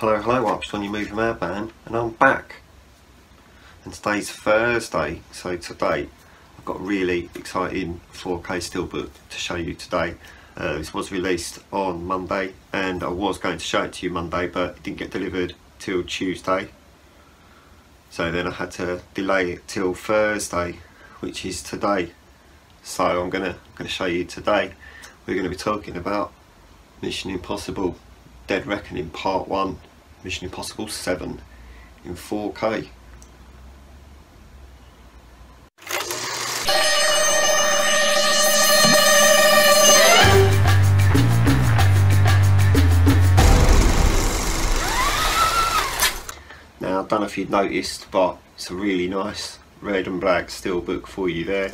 Hello, hello, Upston, movie madman, and I'm back. And today's Thursday, so today I've got a really exciting 4K steelbook to show you today. Uh, this was released on Monday, and I was going to show it to you Monday, but it didn't get delivered till Tuesday. So then I had to delay it till Thursday, which is today. So I'm gonna gonna show you today. We're gonna be talking about Mission Impossible Dead Reckoning Part 1, Mission Impossible 7 in 4K. Now I don't know if you've noticed but it's a really nice red and black steelbook for you there.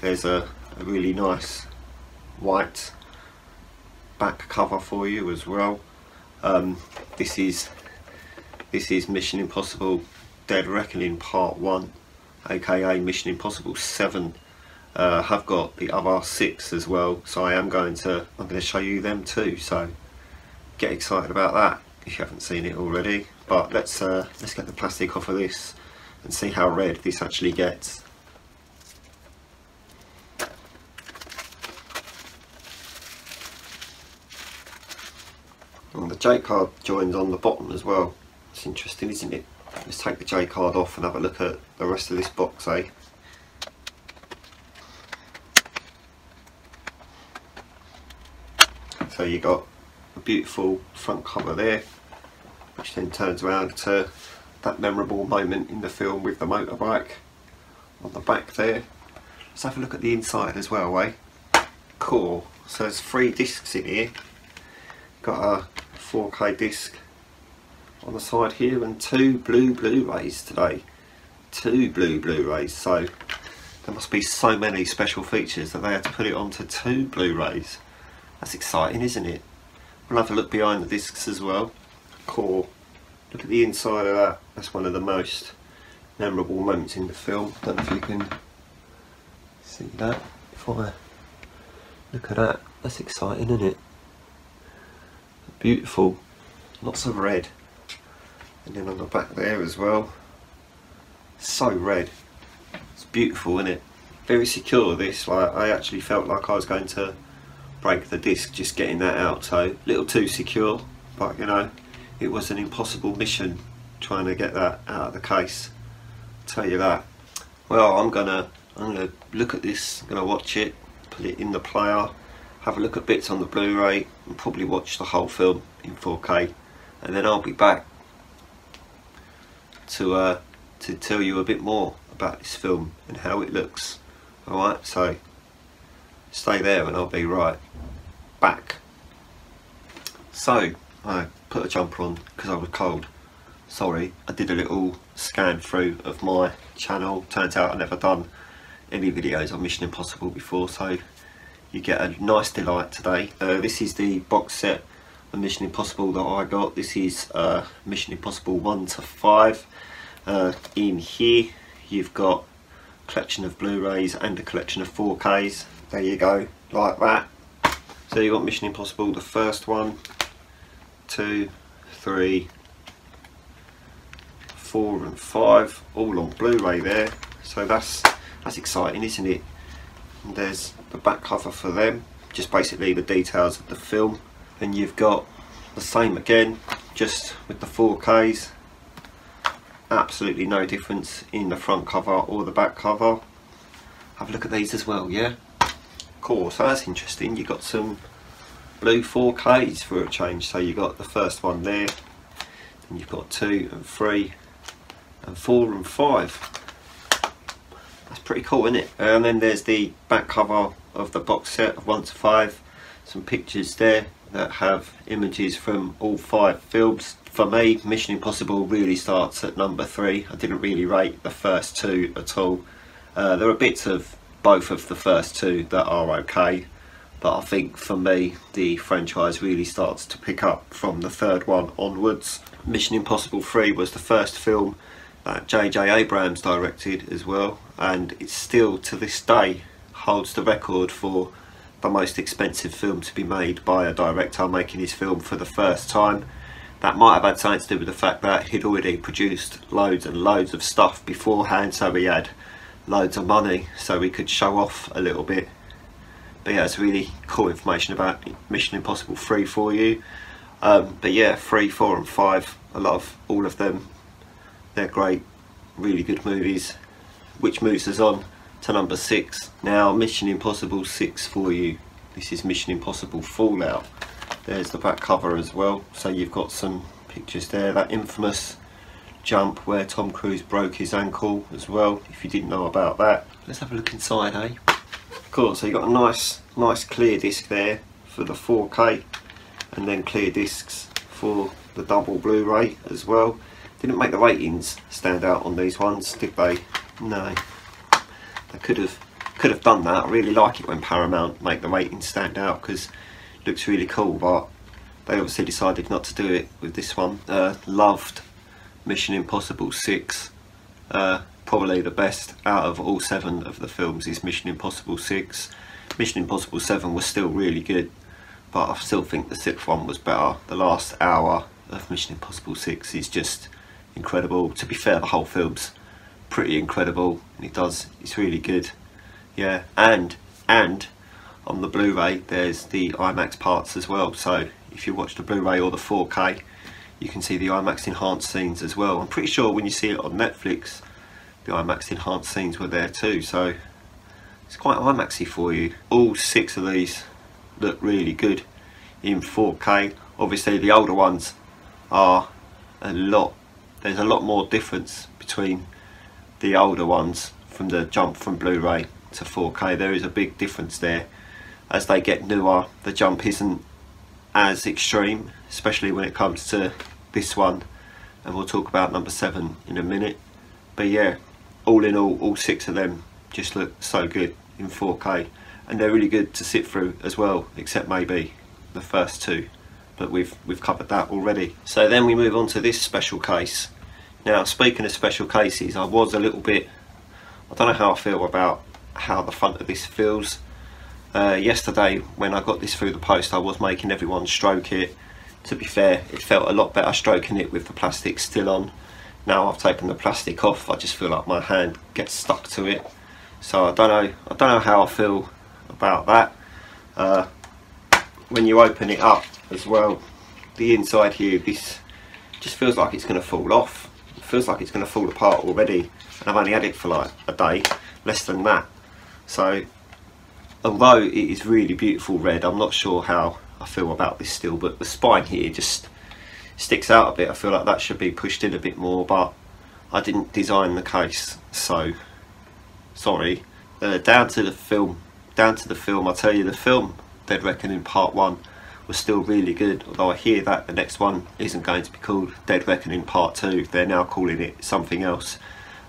There's a, a really nice white back cover for you as well. Um, this is this is Mission Impossible Dead Reckoning Part 1 aka Mission Impossible 7 uh, have got the other six as well so I am going to I'm going to show you them too so get excited about that if you haven't seen it already. But let's uh, let's get the plastic off of this and see how red this actually gets And the J card joins on the bottom as well. It's interesting, isn't it? Let's take the J card off and have a look at the rest of this box, eh? So you got a beautiful front cover there, which then turns around to that memorable moment in the film with the motorbike on the back there. Let's have a look at the inside as well, eh? Cool. So there's three discs in here. Got a 4K disc on the side here and two blue Blu-rays today. Two blue Blu-rays. So there must be so many special features that they had to put it onto two Blu-rays. That's exciting, isn't it? We'll have a look behind the discs as well. Core. Look at the inside of that. That's one of the most memorable moments in the film. Don't know if you can see that. If I look at that, that's exciting, isn't it? Beautiful. Lots of red. And then on the back there as well. So red. It's beautiful, isn't it? Very secure this. Like I actually felt like I was going to break the disc just getting that out. So a little too secure, but you know, it was an impossible mission trying to get that out of the case. I'll tell you that. Well, I'm gonna I'm gonna look at this. I'm gonna watch it, put it in the player, have a look at bits on the Blu-ray, and probably watch the whole film in 4K, and then I'll be back to uh, to tell you a bit more about this film and how it looks. Alright, so stay there and I'll be right back. So, I put a jumper on because I was cold. Sorry, I did a little scan through of my channel. Turns out I've never done any videos on Mission Impossible before, so you get a nice delight today. Uh, this is the box set of Mission Impossible that I got. This is uh, Mission Impossible 1 to 5. Uh, in here you've got a collection of Blu-rays and a collection of 4Ks. There you go, like that. So you've got Mission Impossible, the first one, two, three, four and five, all on Blu-ray there. So that's that's exciting, isn't it? And there's the back cover for them, just basically the details of the film. And you've got the same again, just with the 4Ks. Absolutely no difference in the front cover or the back cover. Have a look at these as well, yeah? Cool, so that's interesting. You've got some blue 4Ks for a change. So you've got the first one there, and you've got two and three and four and five. That's pretty cool, isn't it? And then there's the back cover of the box set of 1 to 5. Some pictures there that have images from all five films. For me, Mission Impossible really starts at number 3. I didn't really rate the first two at all. Uh, there are bits of both of the first two that are okay. But I think for me, the franchise really starts to pick up from the third one onwards. Mission Impossible 3 was the first film that J.J. Abrams directed as well and it still to this day holds the record for the most expensive film to be made by a director making his film for the first time. that might have had something to do with the fact that he'd already produced loads and loads of stuff beforehand so he had loads of money so we could show off a little bit but yeah it's really cool information about Mission Impossible 3 for you um, but yeah 3, 4 and 5 I love all of them they're great really good movies. Which moves us on? To number 6 now Mission Impossible 6 for you. This is Mission Impossible Fallout. There's the back cover as well. So you've got some pictures there. That infamous jump where Tom Cruise broke his ankle as well if you didn't know about that. Let's have a look inside eh? Cool so you've got a nice nice clear disc there for the 4k and then clear discs for the double blu-ray as well didn't make the ratings stand out on these ones did they no they could have could have done that I really like it when Paramount make the ratings stand out because it looks really cool but they obviously decided not to do it with this one uh, loved Mission Impossible 6. Uh, probably the best out of all seven of the films is Mission Impossible 6. Mission Impossible 7 was still really good, but I still think the sixth one was better. The last hour of Mission Impossible 6 is just incredible. To be fair, the whole film's pretty incredible, and it does, it's really good. Yeah, and, and, on the Blu-ray there's the IMAX parts as well, so if you watch the Blu-ray or the 4K, you can see the IMAX enhanced scenes as well. I'm pretty sure when you see it on Netflix, the IMAX enhanced scenes were there too, so it's quite IMAXy for you. All six of these look really good in 4K. Obviously the older ones are a lot, there's a lot more difference between the older ones from the jump from Blu-ray to 4K. There is a big difference there. As they get newer, the jump isn't as extreme, especially when it comes to this one. And we'll talk about number seven in a minute. But yeah, all in all, all six of them just look so good in 4K. And they're really good to sit through as well, except maybe the first two. But we've, we've covered that already. So then we move on to this special case. Now, speaking of special cases, I was a little bit, I don't know how I feel about how the front of this feels. Uh, yesterday when I got this through the post I was making everyone stroke it. To be fair it felt a lot better stroking it with the plastic still on. Now I've taken the plastic off I just feel like my hand gets stuck to it. So I don't know I don't know how I feel about that. Uh, when you open it up as well. The inside here this just feels like it's going to fall off. It feels like it's going to fall apart already and I've only had it for like a day less than that. So although it is really beautiful red I'm not sure how I feel about this still but the spine here just sticks out a bit. I feel like that should be pushed in a bit more but I didn't design the case so sorry. Uh, down to the film down to the film. I tell you the film Dead Reckoning part 1 was still really good although I hear that the next one isn't going to be called Dead Reckoning part 2 they're now calling it something else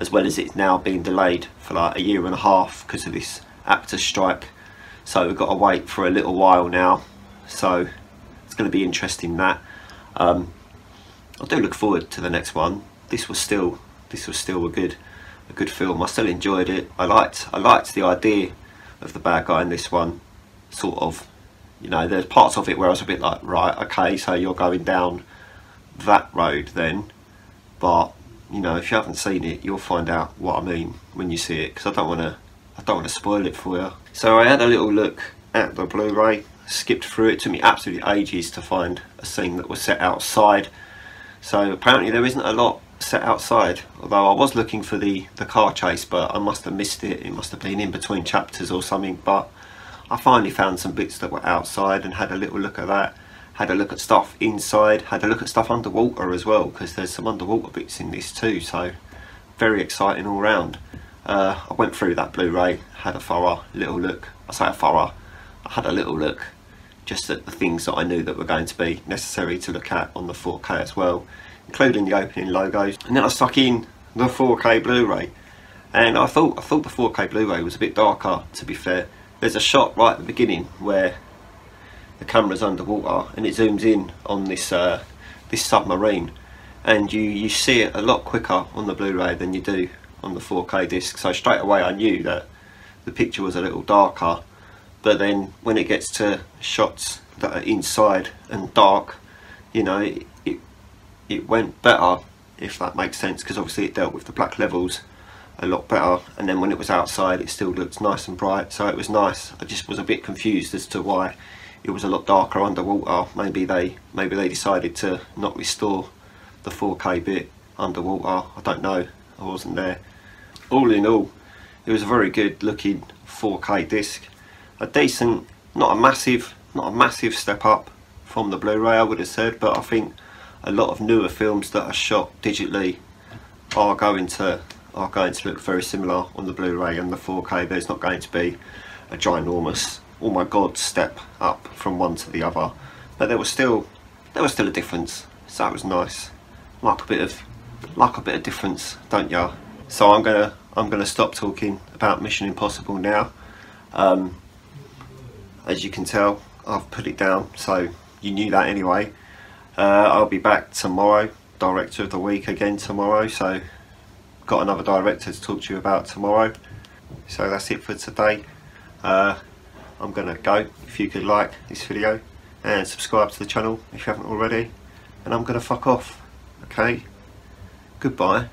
as well as it's now being delayed for like a year and a half because of this actor strike. So we've got to wait for a little while now. So it's going to be interesting that. Um, I do look forward to the next one. This was still this was still a good a good film. I still enjoyed it. I liked I liked the idea of the bad guy in this one sort of you know there's parts of it where I was a bit like right okay so you're going down that road then but you know if you haven't seen it you'll find out what I mean when you see it because I don't want to I don't want to spoil it for you. So I had a little look at the Blu-ray, skipped through it, took me absolutely ages to find a scene that was set outside. So apparently there isn't a lot set outside, although I was looking for the, the car chase, but I must have missed it. It must have been in between chapters or something, but I finally found some bits that were outside and had a little look at that. Had a look at stuff inside, had a look at stuff underwater as well, because there's some underwater bits in this too, so very exciting all round. Uh, I went through that Blu-ray, had a thorough little look. I say a thorough, I had a little look just at the things that I knew that were going to be necessary to look at on the 4K as well, including the opening logos. And then I stuck in the 4K Blu-ray, and I thought I thought the 4K Blu-ray was a bit darker. To be fair, there's a shot right at the beginning where the camera's underwater and it zooms in on this uh, this submarine, and you you see it a lot quicker on the Blu-ray than you do on the 4K disc. So straight away I knew that the picture was a little darker. But then when it gets to shots that are inside and dark you know it, it, it went better if that makes sense because obviously it dealt with the black levels a lot better. And then when it was outside it still looked nice and bright. So it was nice. I just was a bit confused as to why it was a lot darker underwater. Maybe they maybe they decided to not restore the 4k bit underwater. I don't know. I wasn't there. All in all it was a very good looking 4k disc. A decent not a massive not a massive step up from the Blu-ray I would have said but I think a lot of newer films that are shot digitally are going to are going to look very similar on the Blu-ray and the 4K there's not going to be a ginormous oh my god step up from one to the other. But there was still there was still a difference so that was nice. Like a bit of like a bit of difference don't ya? So I'm gonna I'm gonna stop talking about Mission Impossible now. Um, as you can tell I've put it down so you knew that anyway. Uh, I'll be back tomorrow director of the week again tomorrow so got another director to talk to you about tomorrow. So that's it for today. Uh, I'm gonna go. If you could like this video and subscribe to the channel if you haven't already. And I'm gonna fuck off. Okay? Goodbye